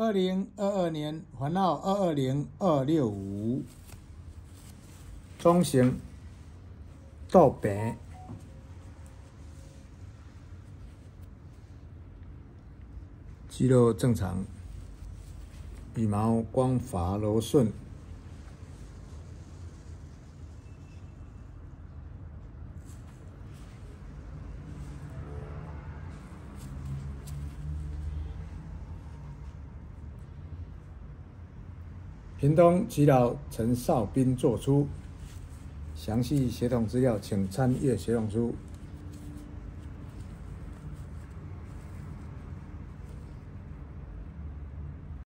二零二二年环号二二零二六五，中型豆白，肌肉正常，羽毛光滑柔顺。屏东耆老陈少斌作出，详细协同资料请参阅协同书。